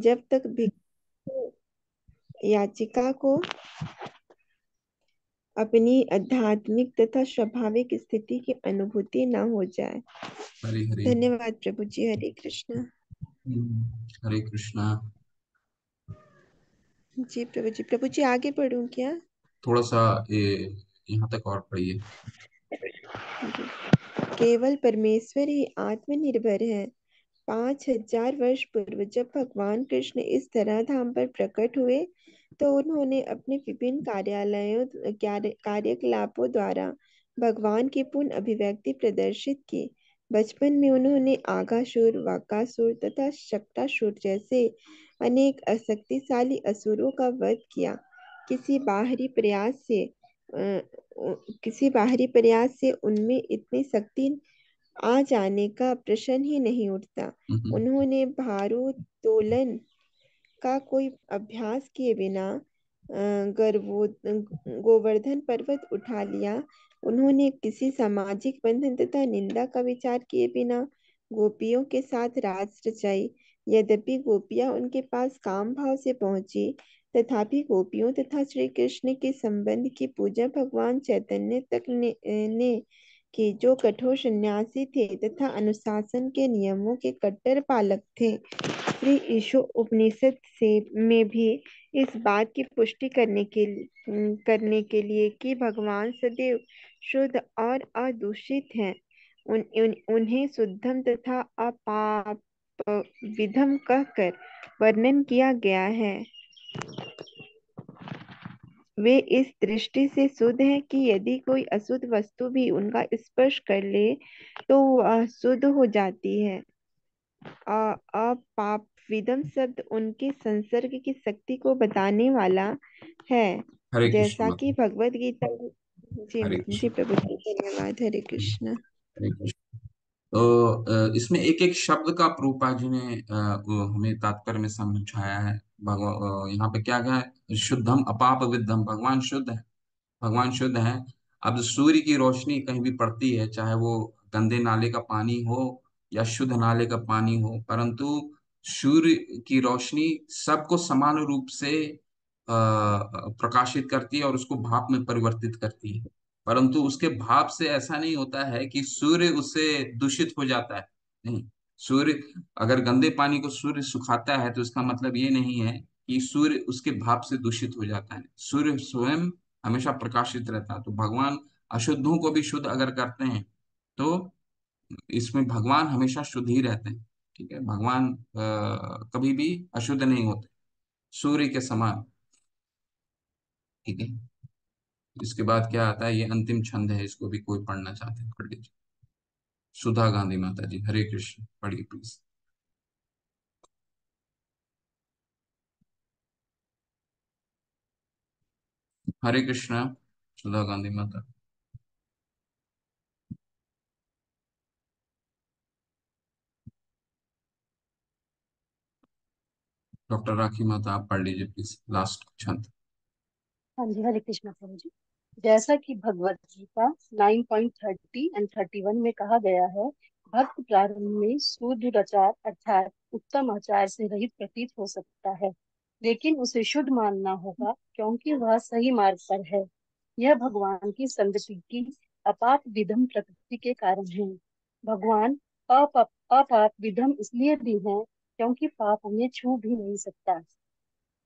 जब तक याचिका को अपनी आध्यात्मिक तथा स्वाभाविक स्थिति की अनुभूति न हो जाए। हरे हरे। धन्यवाद प्रभु जी। हरे कृष्ण। हरे कृष्णा। जी प्रभु जी। प्रभु जी आगे पढ़ूं क्या? थोड़ा सा ये यहाँ तक और पढ़िए। केवल परमेश्वर ही आत्मनिर्भर है। पाँच हज़ार वर्ष पूर्व जब भगवान कृष्ण इस तरह धाम पर प्रकट हुए तो उन्होंने अपने विभिन्न कार्यालयों, कार्य- कार्यकलापों द्वारा भगवान की पूर्ण अभिव्यक्ति प्रदर्शित की। बचपन में उन्होंने आगासुर वाकासुर तथा शक्तासुर जैसे अनेक अशक्तिशाली असुरों का वध किया। किसी बाहरी प्रयास से उ- किसी बाहरी प्रयास से उनमें इतनी शक्ति आ जाने का प्रश्न ही नहीं उठता। उन्होंने भारोत्तोलन का कोई अभ्यास किए बिना गर्वो गोवर्धन पर्वत उठा लिया। उन्होंने किसी सामाजिक बंधन तथा निंदा का विचार किए बिना गोपियों के साथ राज रचाई। यद्यपि गोपियाँ उनके पास काम भाव से पहुँची तथापि गोपियों तथा श्री कृष्ण के संबंध की पूजा भगवान चैतन्य तक ने, ने कि जो कठोर सन्यासी थे तथा अनुशासन के नियमों के कट्टर पालक थे। श्री ईशो उपनिषद से में भी इस बात की पुष्टि करने के करने के लिए कि भगवान सदैव शुद्ध और अदूषित हैं। उन, उन उन्हें शुद्धम तथा अपाप विधम कहकर वर्णन किया गया है। वे इस दृष्टि से शुद्ध हैं कि यदि कोई अशुद्ध वस्तु भी उनका स्पर्श कर ले तो वह शुद्ध हो जाती है। अपाप विदम शब्द उनके संसर्ग की शक्ति को बताने वाला है। जैसा कि भगवत गीता जी जी प्रभु धन्यवाद। हरे कृष्ण। तो इसमें एक एक शब्द का प्रभुपा जी ने हमें तात्पर्य में समझाया है। भगवान यहाँ पे क्या है शुद्धम अपाप विद्धम भगवान शुद्ध है। भगवान शुद्ध है। अब सूर्य की रोशनी कहीं भी पड़ती है, चाहे वो गंदे नाले का पानी हो या शुद्ध नाले का पानी हो, परंतु सूर्य की रोशनी सबको समान रूप से प्रकाशित करती है और उसको भाप में परिवर्तित करती है। परंतु उसके भाप से ऐसा नहीं होता है कि सूर्य उससे दूषित हो जाता है। नहीं। सूर्य अगर गंदे पानी को सूर्य सुखाता है तो इसका मतलब ये नहीं है कि सूर्य उसके भाप से दूषित हो जाता है। सूर्य स्वयं हमेशा प्रकाशित रहता है। तो भगवान अशुद्धों को भी शुद्ध अगर करते हैं तो इसमें भगवान हमेशा शुद्ध ही रहते हैं। ठीक है? भगवान अ, कभी भी अशुद्ध नहीं होते। सूर्य के समान। ठीक है? इसके बाद क्या आता है? ये अंतिम छंद है इसको भी कोई पढ़ना चाहते हैं। पढ़ लीजिए। सुधा गांधी माता जी हरे कृष्ण। पढ़िए प्लीज़ हरे कृष्ण, सुधा गांधी माता। डॉक्टर राखी माता, आप पढ़ लीजिए प्लीज़ लास्ट छंद हाँ जी, हरे कृष्ण प्रभु जी। जैसा कि भगवत गीता 9.30 एंड 31 में कहा गया है, भक्त प्रारंभ में शुद्ध आचार अर्थात उत्तम आचार से रहित प्रतीत हो सकता है। लेकिन उसे शुद्ध मानना होगा क्योंकि वह सही मार्ग पर है। यह भगवान की संगति की अपाप विधम प्रकृति के कारण है। भगवान अपाप अपाप विधम इसलिए भी है क्योंकि पाप उन्हें छू भी नहीं सकता।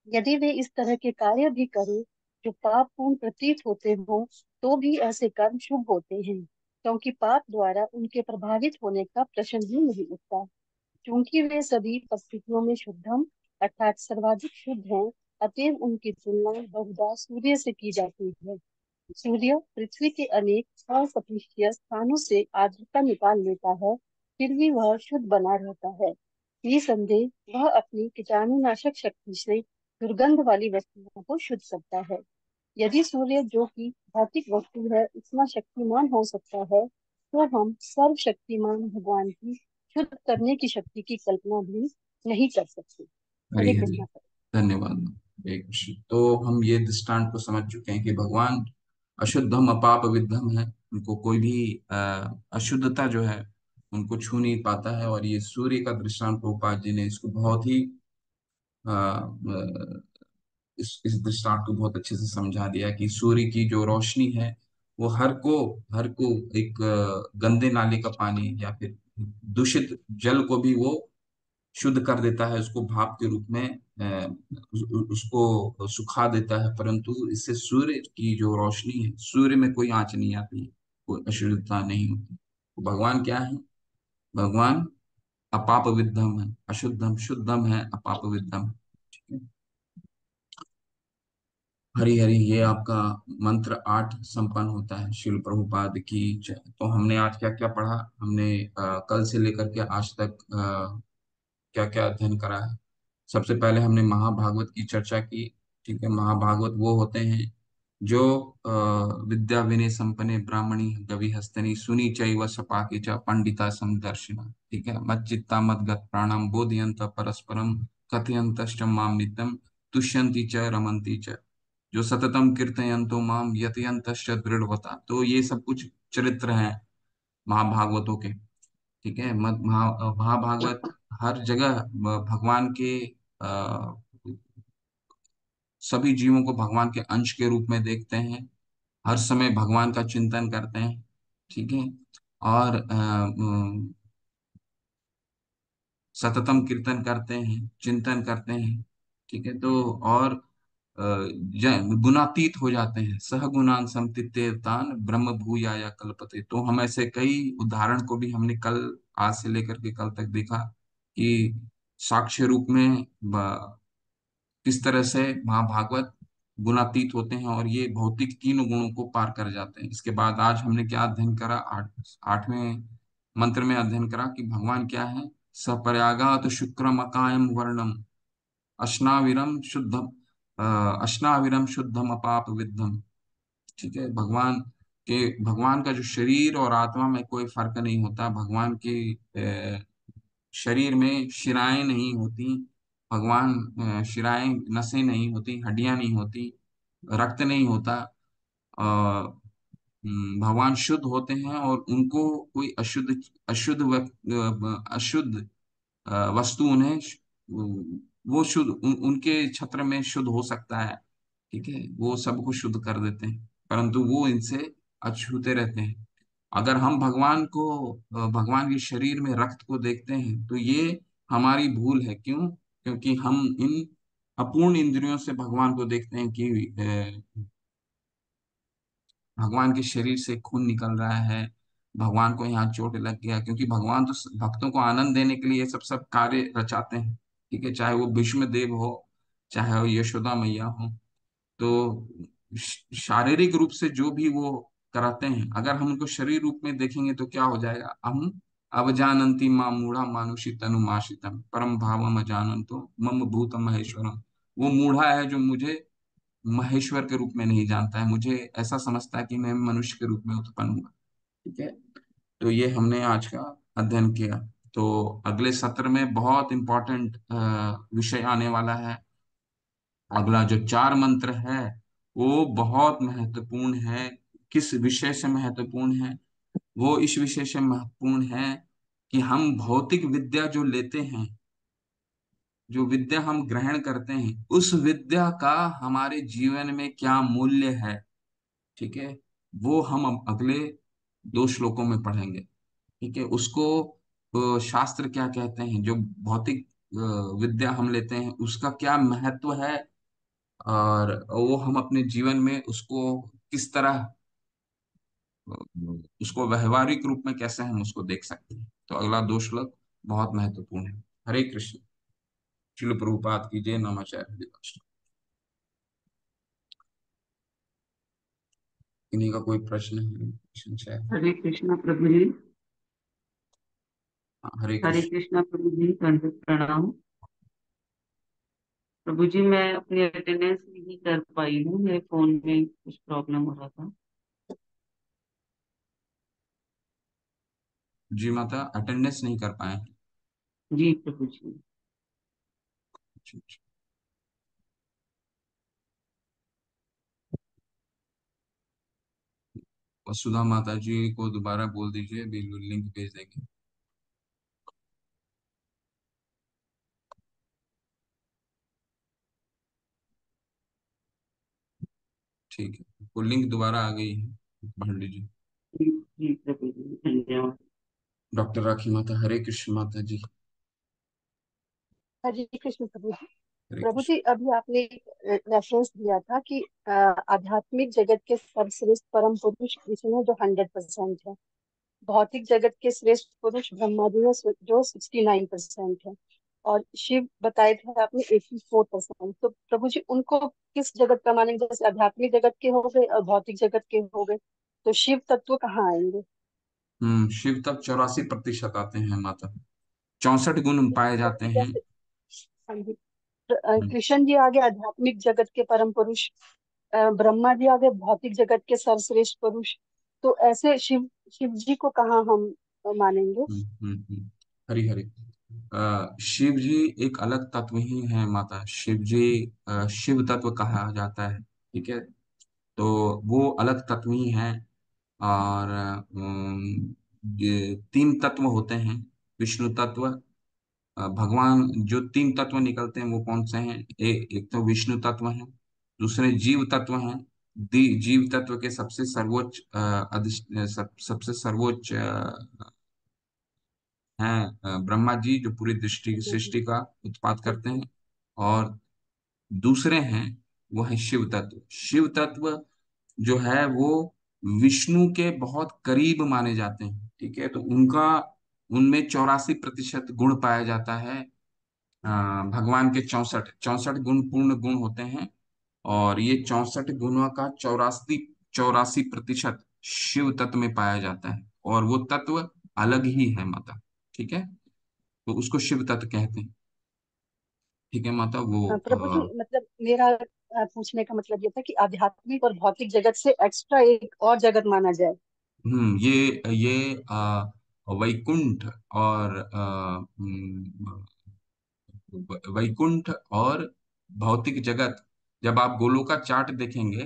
यदि वे इस तरह के कार्य भी करें जो पाप पूर्ण प्रतीत होते हों तो भी ऐसे कर्म शुभ होते हैं, क्योंकि पाप द्वारा उनके प्रभावित होने का प्रश्न ही नहीं उठता। क्योंकि वे सभी परिस्थितियों में शुद्धम, अर्थात सर्वाधिक शुद्ध हैं, अतएव उनकी तुलना बहुधा सूर्य से की जाती है। सूर्य पृथ्वी के अनेक असपृष्टीय स्थानों से आर्द्रता निकाल लेता है, फिर भी वह शुद्ध बना रहता है। निसंदेह वह अपनी कीटाणुनाशक शक्ति से दुर्गंध वाली वस्तुओं को शुद्ध करता है। यदि सूर्य जो कि भौतिक वस्तु है इतना शक्तिमान हो सकता है तो हम सर्वशक्तिमान भगवान की शुद्ध करने की शक्ति की कल्पना भी नहीं कर सकते। हरे कृष्ण धन्यवाद। तो हम ये दृष्टांत को समझ चुके हैं कि भगवान अशुद्धम अपाप विद्धम है। उनको कोई भी अशुद्धता जो है उनको छू नहीं पाता है और ये सूर्य का दृष्टांत प्रभुपाद जी ने इसको बहुत ही इस इस दृष्टांत को बहुत अच्छे से समझा दिया कि सूर्य की जो रोशनी है, वो हर को हर को एक गंदे नाले का पानी या फिर दूषित जल को भी वो शुद्ध कर देता है, उसको भाप के रूप में उसको सुखा देता है। परंतु इससे सूर्य की जो रोशनी है, सूर्य में कोई आँच नहीं आती, कोई अशुद्धता नहीं होती। तो भगवान क्या है? भगवान अपाप विद्धम है, अशुद्धम, शुद्धम है अपाप विद्धम है हरी हरी ये आपका मंत्र आठ संपन्न होता है। शिल प्रभुपाद की तो हमने आज क्या क्या पढ़ा? हमने आ, कल से लेकर के आज तक आ, क्या क्या अध्ययन करा है? सबसे पहले हमने महाभागवत की चर्चा की ठीक है? महाभागवत वो होते हैं जो अः विद्या विनय संपन्न ब्राह्मणी गवि हस्तनी सुनी चैव सपाकी च पंडिता समदर्शिना ठीक है? मत चित्ता मत गत प्राणम बोधयंत परस्परम कथयंत माम नित्यम तुष्यंती च रमंती च। जो सततम कीर्तयंतो माम यतयंत दृढ़वता। तो ये सब कुछ चरित्र हैं महाभागवतों के ठीक है? महाभागवत हर जगह भगवान के आ, सभी जीवों को भगवान के अंश के रूप में देखते हैं। हर समय भगवान का चिंतन करते हैं ठीक है? और आ, सततम कीर्तन करते हैं चिंतन करते हैं ठीक है? तो और गुणातीत हो जाते हैं। सह गुणान समतितान ब्रह्म भूया या कल्पते। तो हम ऐसे कई उदाहरण को भी हमने कल, आज से लेकर के कल तक देखा कि साक्ष्य रूप में किस तरह से महाभागवत गुणातीत होते हैं और ये भौतिक तीन गुणों को पार कर जाते हैं। इसके बाद आज हमने क्या अध्ययन करा? आठ, आठवें मंत्र में अध्ययन करा कि भगवान क्या है? सपर्यागात शुक्रम अकायम वर्णम, अश्नाविरम शुद्धम। अश्नाविरम शुद्धम अपाप विद्धम ठीक है? भगवान के, भगवान का जो शरीर और आत्मा में कोई फ़र्क नहीं होता। भगवान के शरीर में शिराएँ नहीं होती। भगवान शिराएँ नसें नहीं होती, हड्डियाँ नहीं होती, रक्त नहीं होता। भगवान शुद्ध होते हैं और उनको कोई अशुद्ध अशुद्ध अशुद्ध वस्तु उन्हें वो शुद्ध उन, उनके छत्र में शुद्ध हो सकता है ठीक है? वो सबको शुद्ध कर देते हैं परंतु वो इनसे अछूते रहते हैं। अगर हम भगवान को भगवान के शरीर में रक्त को देखते हैं तो ये हमारी भूल है। क्यों? क्योंकि हम इन अपूर्ण इंद्रियों से भगवान को देखते हैं कि भगवान के शरीर से खून निकल रहा है भगवान को यहाँ चोट लग गया क्योंकि भगवान तो भक्तों को आनंद देने के लिए सब सब कार्य रचाते हैं। ठीक है चाहे वो भीष्म देव हो, चाहे वो यशोदा मैया हो तो शारीरिक रूप से जो भी वो कराते हैं, अगर हम उनको शरीर रूप में देखेंगे तो क्या हो जाएगा? हम अवजानंती माँ मूढ़ा मानुषी तनु माशितम, परम भावम अजानंतो मम भूत महेश्वरम। वो मूढ़ा है जो मुझे महेश्वर के रूप में नहीं जानता है, मुझे ऐसा समझता है कि मैं मनुष्य के रूप में उत्पन्न हुआ ठीक है? तो ये हमने आज का अध्ययन किया। तो अगले सत्र में बहुत इंपॉर्टेंट विषय आने वाला है। अगला जो चार मंत्र है, वो बहुत महत्वपूर्ण है। किस विषय से महत्वपूर्ण है? वो इस विषय से महत्वपूर्ण है कि हम भौतिक विद्या जो लेते हैं, जो विद्या हम ग्रहण करते हैं, उस विद्या का हमारे जीवन में क्या मूल्य है, ठीक है? वो हम अगले दो श्लोकों में पढ़ेंगे, ठीक है? उसको शास्त्र क्या कहते हैं? जो भौतिक विद्या हम लेते हैं, उसका क्या महत्व है? और वो हम अपने जीवन में उसको किस तरह, उसको व्यवहारिक रूप में कैसे हम उसको देख सकते हैं? तो अगला दो श्लोक बहुत महत्वपूर्ण है। हरे कृष्ण। शिल प्रभुपात की जय इन्हीं का कोई प्रश्न है? हरे कृष्ण प्रभु जी। हरे हरे कृष्ण। प्रभु जी प्रणाम। प्रभु जी मैं अपनी अटेंडेंस नहीं कर पाई हूँ मेरे फ़ोन में कुछ प्रॉब्लम हो रहा था। जी माता अटेंडेंस नहीं कर पाए। जी प्रभु जी अच्छा, अच्छा। वसुधा माता जी को दोबारा बोल दीजिए अभी लिंक भेज देंगे। ठीक है वो लिंक दोबारा आ गई है पढ़ लीजिए डॉक्टर राखी माता हरे कृष्ण माता जी। हरे कृष्ण प्रभु जी। प्रभु जी अभी आपने रेफरेंस दिया था कि आध्यात्मिक जगत के सर्वश्रेष्ठ परम पुरुष कृष्ण है जो हंड्रेड परसेंट है? भौतिक जगत के श्रेष्ठ पुरुष ब्रह्मा जी है जो सिक्सटी नाइन परसेंट है। और शिव बताए थे आपने एट्टी फोर परसेंट। तो प्रभु जी उनको किस जगत का मानेंगे जैसे आध्यात्मिक जगत के हो गए और भौतिक जगत के हो गए तो शिव तत्व कहाँ आएँगे? हम्म शिव तक चौरासी प्रतिशत आते हैं माता। चौसठ गुण पाए जाते हैं। हाँ जी। हम्म, कृष्ण जी आगे आध्यात्मिक जगत के परम पुरुष ब्रह्मा जी आगे भौतिक जगत के सर्वश्रेष्ठ पुरुष। तो ऐसे शिव शिव जी को कहाँ हम मानेंगे? हरी हम्म, हम्म। हरि हरि। शिव जी एक अलग तत्व ही है माता। शिव जी शिव तत्व कहा जाता है ठीक है? तो वो अलग तत्व ही है और तीन तत्व होते हैं। विष्णु तत्व भगवान जो तीन तत्व निकलते हैं वो कौन से हैं? ए, एक तो विष्णु तत्व है दूसरे जीव तत्व हैं। जीव तत्व के सबसे सर्वोच्च सब, सबसे सर्वोच्च हैं ब्रह्मा जी जो पूरी दृष्टि सृष्टि का उत्पाद करते हैं और दूसरे हैं वो है शिव तत्व। शिव तत्व जो है वो विष्णु के बहुत करीब माने जाते हैं ठीक है? तो उनका उनमें चौरासी प्रतिशत गुण पाया जाता है भगवान के चौसठ। चौसठ गुण पूर्ण गुण होते हैं और ये चौसठ गुणों का चौरासी चौरासी प्रतिशत शिव तत्व में पाया जाता है और वो तत्व अलग ही है माता। ठीक है? तो उसको शिव तत्व कहते हैं। ठीक है माता वो प्रभु जी आ, मतलब मेरा पूछने का मतलब ये था कि आध्यात्मिक और भौतिक जगत से एक्स्ट्रा एक और जगत माना जाए। हम्म ये ये आ, वैकुंठ और आ, वैकुंठ और भौतिक जगत जब आप गोलो का चार्ट देखेंगे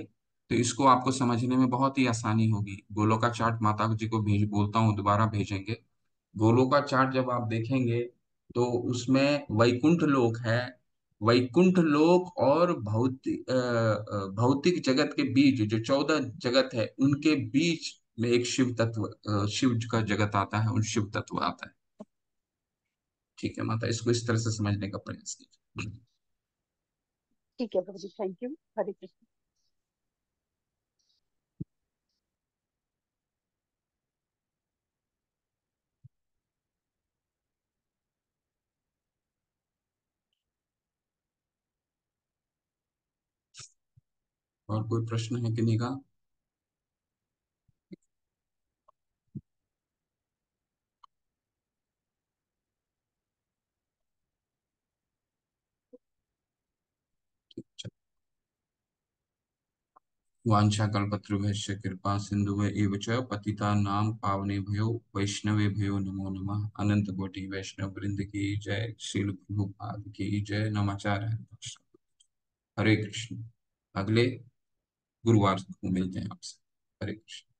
तो इसको आपको समझने में बहुत ही आसानी होगी। गोलो का चार्ट माता जी को भेज बोलता हूँ दोबारा भेजेंगे। गोलोका चार्ट जब आप देखेंगे तो उसमें वैकुंठ लोक है। वैकुंठ लोक और भौतिक भौतिक जगत के बीच, जो चौदह जगत है, उनके बीच में एक शिव तत्व शिव का जगत आता है और शिव तत्व आता है। ठीक है माता, इसको इस तरह से समझने का प्रयास कीजिए। ठीक है थैंक यू हरे कृष्ण। और कोई प्रश्न है किन्हीं का? वाञ्छाकल्पतरुभ्यश्च कृपा सिन्धुभ्य एव च भयो वैष्णवे भयो नमो नमः। अनंत कोटि वैष्णव वृंद की जय, श्रील प्रभुपाद की जय। नमाचार्य हरे कृष्ण। अगले गुरुवार को मिलते हैं आपसे। हरे कृष्ण।